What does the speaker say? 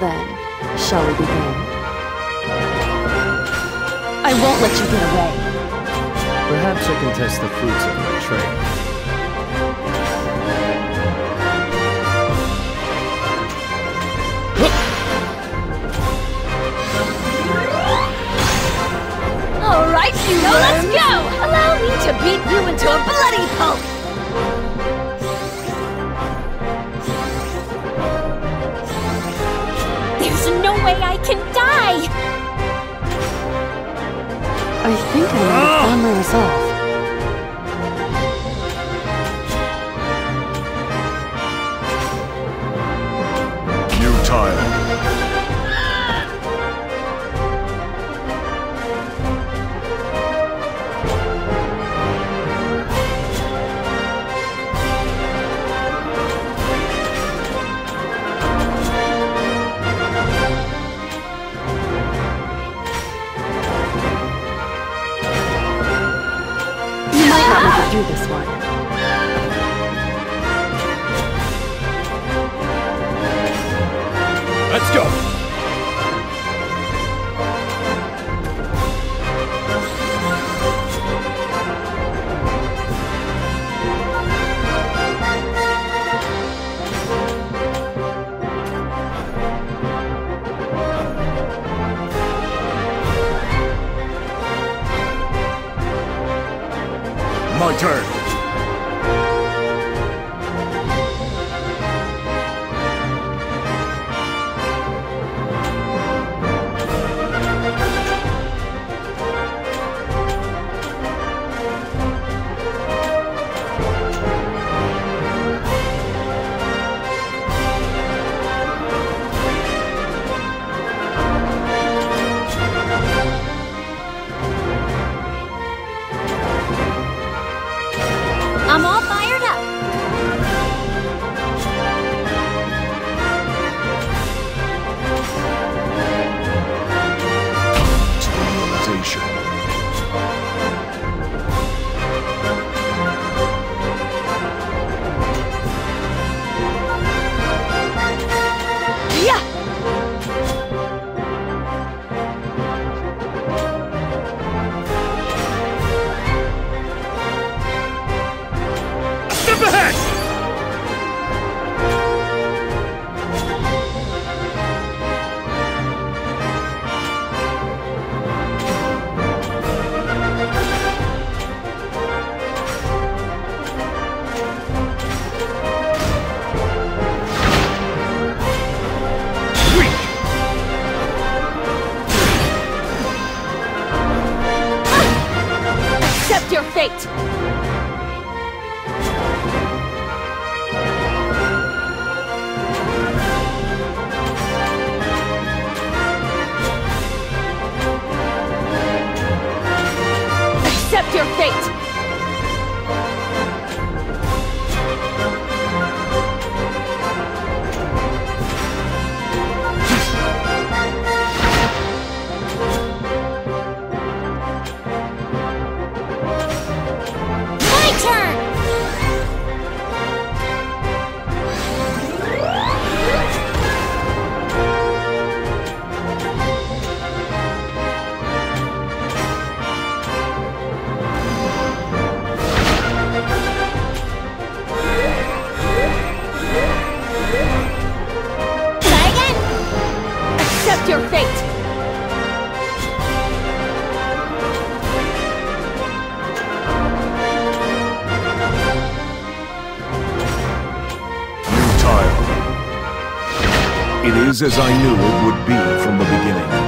then, shall we begin? I won't let you get away. Perhaps I can test the fruits of my trade. I think I might have found my through this one. My your fate! Accept your fate! Futile. It is as I knew it would be from the beginning.